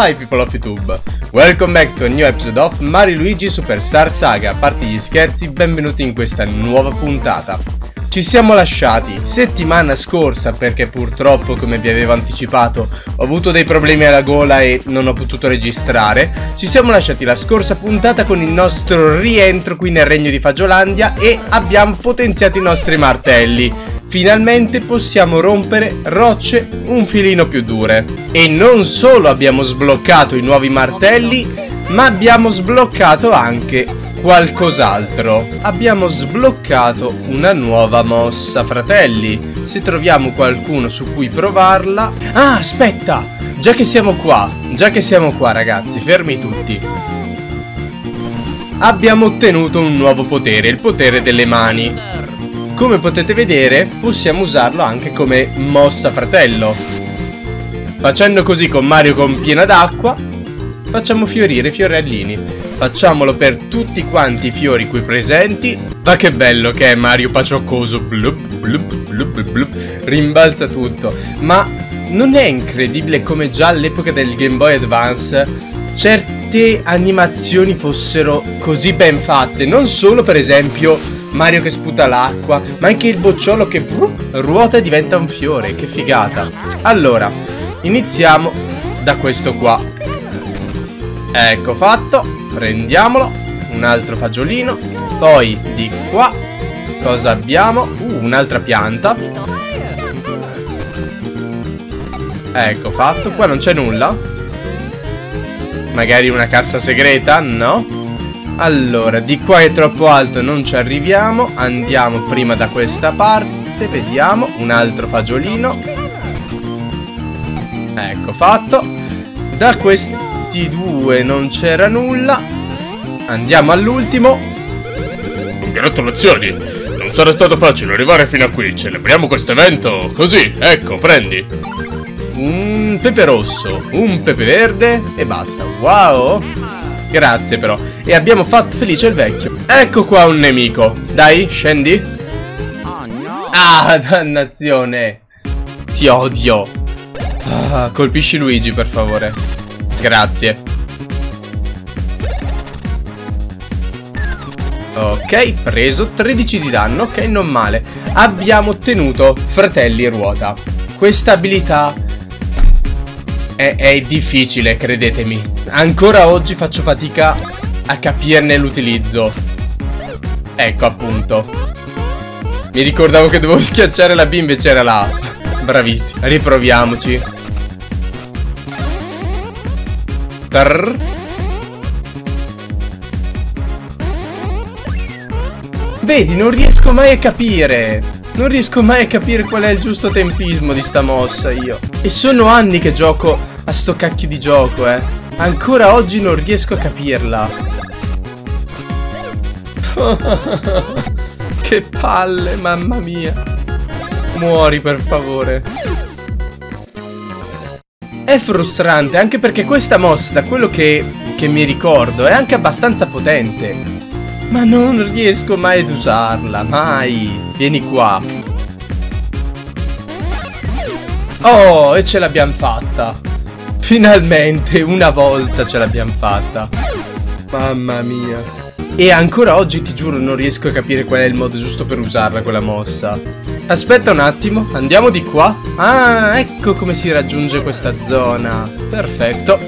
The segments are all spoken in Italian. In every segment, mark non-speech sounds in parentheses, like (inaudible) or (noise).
Hi people of YouTube, welcome back to a new episode of Mario Luigi Superstar Saga. A parte gli scherzi, benvenuti in questa nuova puntata. Ci siamo lasciati settimana scorsa perché purtroppo, come vi avevo anticipato, ho avuto dei problemi alla gola e non ho potuto registrare. Ci siamo lasciati la scorsa puntata con il nostro rientro qui nel regno di Fagiolandia e abbiamo potenziato i nostri martelli. Finalmente possiamo rompere rocce un filino più dure. E non solo abbiamo sbloccato i nuovi martelli, ma abbiamo sbloccato anche qualcos'altro. Abbiamo sbloccato una nuova mossa, fratelli. Se troviamo qualcuno su cui provarla... Ah, aspetta! Già che siamo qua, già che siamo qua ragazzi, fermi tutti. Abbiamo ottenuto un nuovo potere, il potere delle mani. Come potete vedere possiamo usarlo anche come mossa fratello. Facendo così con Mario con piena d'acqua facciamo fiorire i fiorellini. Facciamolo per tutti quanti i fiori qui presenti. Ma che bello che è Mario pacioccoso. Blub, blub, blub, blub. Rimbalza tutto. Ma non è incredibile come già all'epoca del Game Boy Advance certe animazioni fossero così ben fatte? Non solo per esempio Mario che sputa l'acqua, ma anche il bocciolo che ruota e diventa un fiore, che figata. Allora, iniziamo da questo qua. Ecco fatto, prendiamolo, un altro fagiolino, poi di qua, cosa abbiamo? Uh, un'altra pianta. Ecco fatto, qua non c'è nulla. Magari una cassa segreta? No? Allora, di qua è troppo alto, non ci arriviamo. Andiamo prima da questa parte, vediamo. Un altro fagiolino. Ecco, fatto. Da questi due non c'era nulla. Andiamo all'ultimo. Congratulazioni! Non sarà stato facile arrivare fino a qui. Celebriamo questo evento. Così, ecco, prendi. Un pepe rosso, un pepe verde e basta. Wow! Grazie però. E abbiamo fatto felice il vecchio. Ecco qua un nemico. Dai, scendi. Ah, dannazione. Ti odio. Ah, colpisci Luigi, per favore. Grazie. Ok, preso 13 di danno, ok, non male. Abbiamo ottenuto fratelli ruota. Questa abilità è, è difficile, credetemi. Ancora oggi faccio fatica a capirne l'utilizzo. Ecco, appunto. Mi ricordavo che dovevo (laughs) schiacciare la B, invece era là. Bravissimo. Riproviamoci. Trrr. Vedi, non riesco mai a capire. Non riesco mai a capire qual è il giusto tempismo di sta mossa io. E sono anni che gioco a sto cacchio di gioco, eh. Ancora oggi non riesco a capirla. (laughs) che palle, mamma mia. Muori per favore. È frustrante anche perché questa mossa, da quello che, che mi ricordo, è anche abbastanza potente. Ma non riesco mai ad usarla, mai. Vieni qua. Oh, e ce l'abbiamo fatta. Finalmente, una volta ce l'abbiamo fatta. Mamma mia. E ancora oggi ti giuro non riesco a capire qual è il modo giusto per usarla quella mossa. Aspetta un attimo, andiamo di qua. Ah, ecco come si raggiunge questa zona. Perfetto.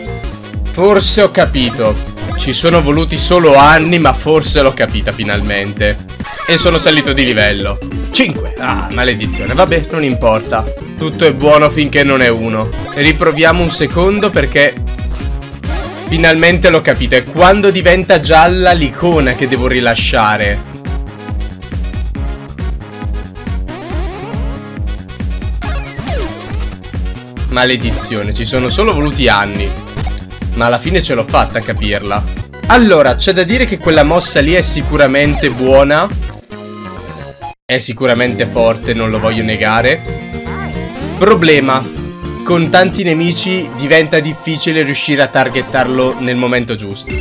Forse ho capito. Ci sono voluti solo anni, ma forse l'ho capita finalmente. E sono salito di livello. 5. Ah, maledizione. Vabbè, non importa. Tutto è buono finché non è uno. Riproviamo un secondo perché... Finalmente l'ho capito. È quando diventa gialla l'icona che devo rilasciare. Maledizione, ci sono solo voluti anni ma alla fine ce l'ho fatta a capirla. Allora, c'è da dire che quella mossa lì è sicuramente buona. È sicuramente forte, non lo voglio negare. Problema. Con tanti nemici diventa difficile riuscire a targettarlo nel momento giusto.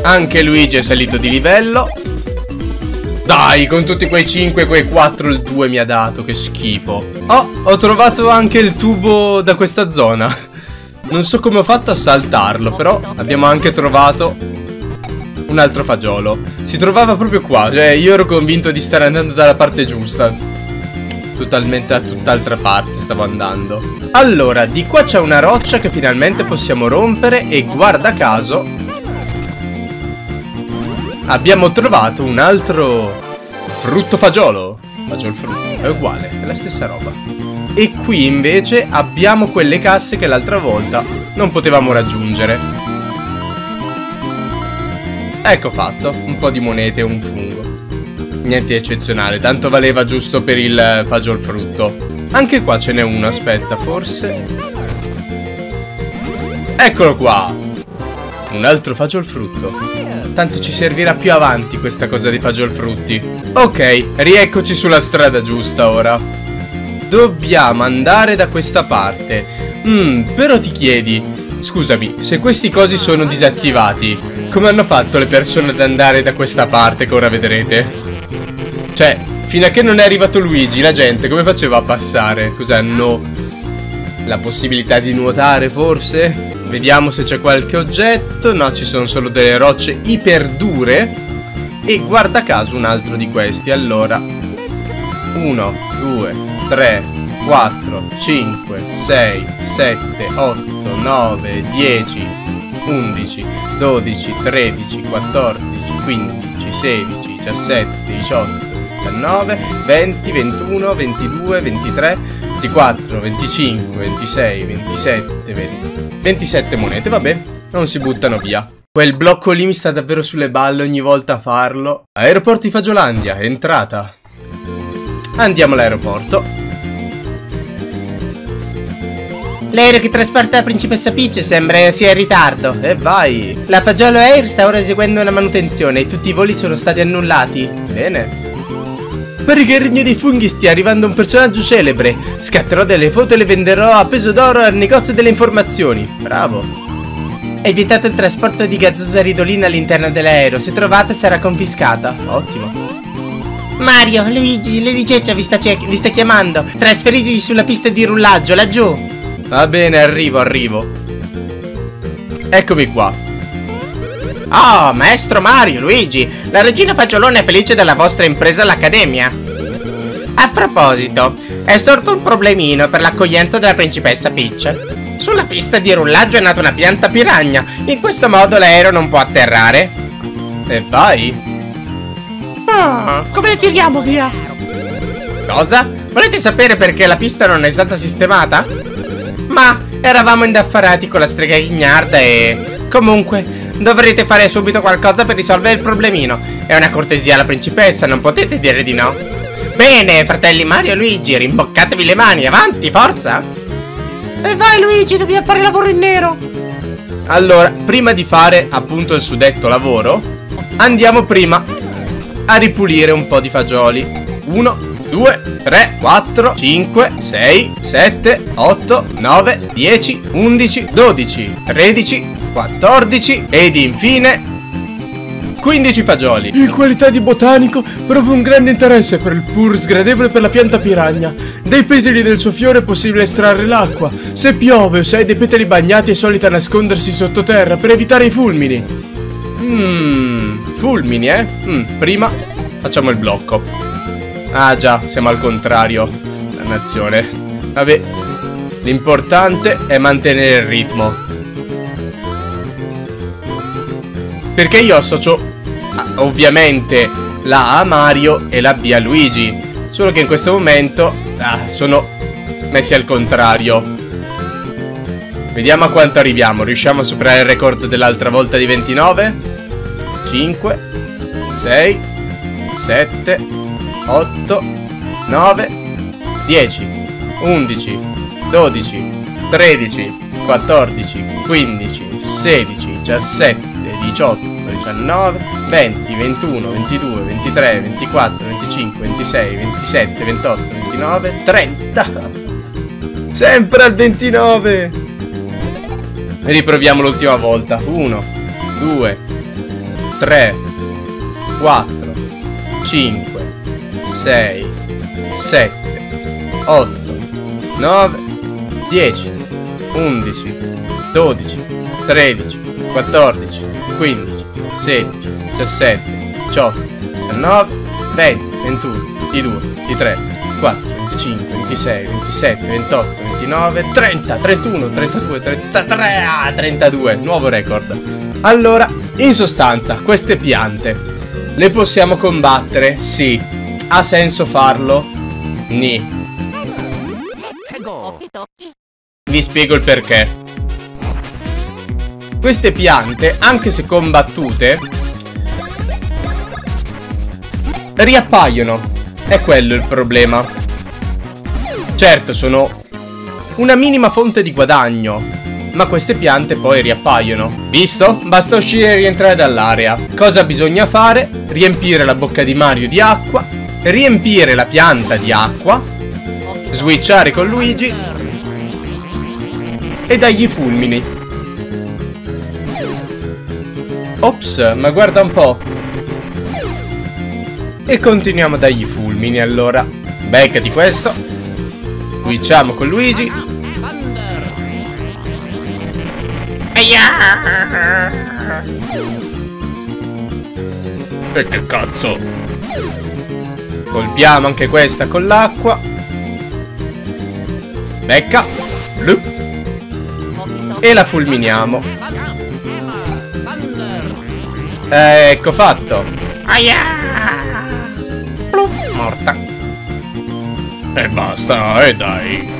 Anche Luigi è salito di livello. Dai, con tutti quei 5 quei 4 il 2 mi ha dato, che schifo. Oh, ho trovato anche il tubo da questa zona. Non so come ho fatto a saltarlo, però abbiamo anche trovato un altro fagiolo. Si trovava proprio qua, cioè io ero convinto di stare andando dalla parte giusta. Totalmente da tutt'altra parte stavo andando. Allora, di qua c'è una roccia che finalmente possiamo rompere e guarda caso abbiamo trovato un altro frutto fagiolo. Fagiolo frutto, è uguale, è la stessa roba. E qui invece abbiamo quelle casse che l'altra volta non potevamo raggiungere. Ecco fatto, un po' di monete e un fungo. Niente eccezionale, tanto valeva giusto per il fagiol frutto. Anche qua ce n'è uno, aspetta, forse... Eccolo qua! Un altro fagiol frutto. Tanto ci servirà più avanti questa cosa di fagiol frutti. Ok, rieccoci sulla strada giusta ora. Dobbiamo andare da questa parte. Mmm, però ti chiedi, scusami, se questi cosi sono disattivati, come hanno fatto le persone ad andare da questa parte che ora vedrete? Cioè, fino a che non è arrivato Luigi, la gente come faceva a passare? Cos'hanno? La possibilità di nuotare, forse? Vediamo se c'è qualche oggetto. No, ci sono solo delle rocce iperdure. E guarda caso un altro di questi. Allora, 1, 2, 3, 4, 5, 6, 7, 8, 9, 10, 11, 12, 13, 14, 15, 16, 17, 18, 19, 20, 21, 22, 23, 24, 25, 26, 27, 20, 27 monete, vabbè, non si buttano via. Quel blocco lì mi sta davvero sulle balle ogni volta a farlo. Aeroporto di Fagiolandia, entrata. Andiamo all'aeroporto. L'aereo che trasporta la principessa Peach sembra sia in ritardo. E vai. La Fagiolo Air sta ora eseguendo una manutenzione e tutti i voli sono stati annullati. Bene. Pare che il regno dei funghi stia arrivando un personaggio celebre. Scatterò delle foto e le venderò a peso d'oro al negozio delle informazioni. Bravo. È vietato il trasporto di gazzosa ridolina all'interno dell'aereo. Se trovata sarà confiscata. Ottimo. Mario, Luigi, Lady Ceccia vi sta, vi sta chiamando. Trasferitevi sulla pista di rullaggio, laggiù. Va bene, arrivo, arrivo. Eccomi qua. Oh, maestro Mario, Luigi, la regina Fagiolone è felice della vostra impresa all'Accademia. A proposito, è sorto un problemino per l'accoglienza della principessa Peach. Sulla pista di rullaggio è nata una pianta piragna, in questo modo l'aereo non può atterrare. E vai. Oh, come le tiriamo via? Cosa? Volete sapere perché la pista non è stata sistemata? Ma eravamo indaffarati con la strega ignarda e... Comunque, dovrete fare subito qualcosa per risolvere il problemino. È una cortesia alla principessa, non potete dire di no. Bene, fratelli Mario e Luigi, rimboccatevi le mani, avanti, forza! E vai Luigi, dobbiamo fare lavoro in nero! Allora, prima di fare appunto il suddetto lavoro, andiamo prima a ripulire un po' di fagioli. Uno, 2, 3, 4, 5, 6, 7, 8, 9, 10, 11, 12, 13, 14 ed infine 15 fagioli. In qualità di botanico provo un grande interesse per il pur sgradevole per la pianta piragna. Dai petali del suo fiore è possibile estrarre l'acqua. Se piove o se hai dei petali bagnati è solita nascondersi sottoterra per evitare i fulmini. Mmm, fulmini eh? Mm, prima facciamo il blocco. Ah già, siamo al contrario. Dannazione. Vabbè, l'importante è mantenere il ritmo. Perché io associo ah, ovviamente la A a Mario e la B a Luigi. Solo che in questo momento ah, sono messi al contrario. Vediamo a quanto arriviamo. Riusciamo a superare il record dell'altra volta di 29? 5 6 7 8, 9, 10, 11, 12, 13, 14, 15, 16, 17, 18, 19, 20, 21, 22, 23, 24, 25, 26, 27, 28, 29, 30. Sempre al 29. Riproviamo l'ultima volta. 1, 2, 3, 4, 5, 6, 7, 8, 9, 10, 11, 12, 13, 14, 15, 16, 17, 18, 19, 20, 21, 22, 23, 24, 25, 26, 27, 28, 29, 30, 31, 32, 33, ah, 32, nuovo record. Allora, in sostanza, queste piante le possiamo combattere? Sì. Ha senso farlo? Ni. Vi spiego il perché. Queste piante, anche se combattute, riappaiono. È quello il problema. Certo, sono una minima fonte di guadagno, ma queste piante poi riappaiono. Visto? Basta uscire e rientrare dall'area. Cosa bisogna fare? Riempire la bocca di Mario di acqua, riempire la pianta di acqua, switchare con Luigi e dagli fulmini. Ops, ma guarda un po'. E continuiamo dagli fulmini allora. Beccati questo. Switchiamo con Luigi. E che cazzo? Colpiamo anche questa con l'acqua. Becca. Blu. E la fulminiamo. Ecco fatto. Pluff, morta. E basta, e dai.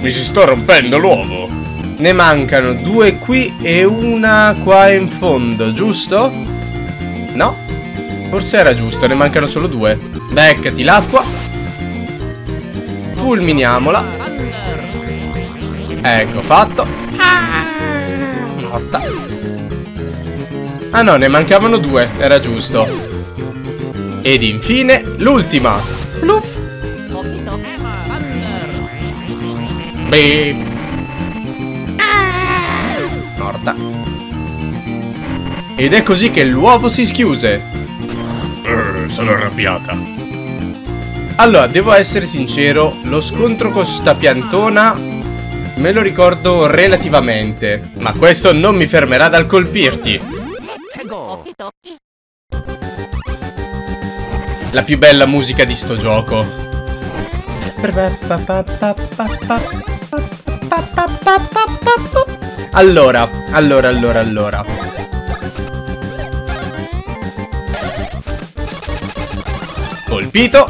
Mi si sto rompendo l'uovo. Ne mancano due qui e una qua in fondo, giusto? No? Forse era giusto, ne mancano solo due. Beccati l'acqua. Fulminiamola. Ecco, fatto. Morta. Ah no, ne mancavano due, era giusto. Ed infine, l'ultima. Pluff. Beep. Morta. Ed è così che l'uovo si schiuse. Sono arrabbiata. Allora, devo essere sincero, lo scontro con sta piantona me lo ricordo relativamente. Ma questo non mi fermerà dal colpirti. La più bella musica di sto gioco. Allora, allora, allora, allora. Colpito.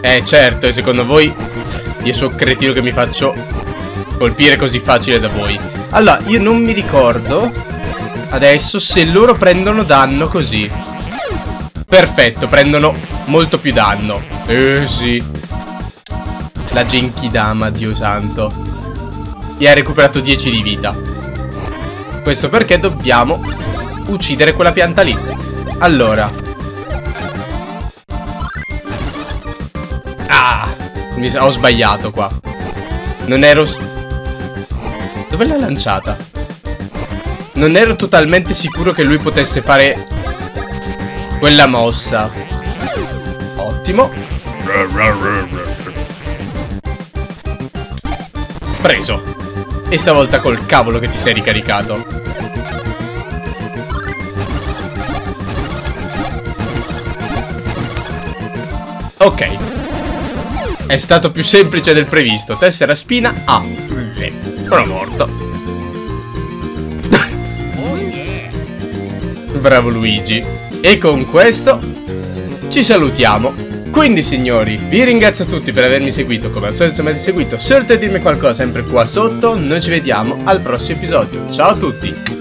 Eh certo, e secondo voi io sono cretino che mi faccio colpire così facile da voi. Allora, io non mi ricordo adesso se loro prendono danno così. Perfetto, prendono molto più danno. Eh sì. La Genkidama, Dio santo. E ha recuperato 10 di vita. Questo perché dobbiamo uccidere quella pianta lì. Allora. Mi ho sbagliato qua. Non ero... Dove l'ha lanciata? Non ero totalmente sicuro che lui potesse fare quella mossa. Ottimo. Preso. E stavolta col cavolo che ti sei ricaricato. Ok. È stato più semplice del previsto. Tessera spina A. Eh, Sono morto. (laughs) Bravo Luigi. E con questo ci salutiamo. Quindi signori, vi ringrazio tutti per avermi seguito, come al solito mi avete seguito, se volete dirmi qualcosa sempre qua sotto, noi ci vediamo al prossimo episodio. Ciao a tutti!